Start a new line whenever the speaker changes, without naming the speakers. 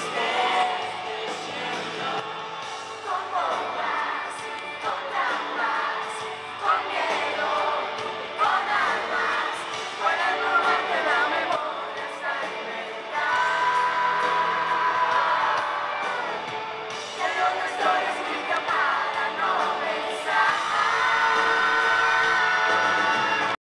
Christmas.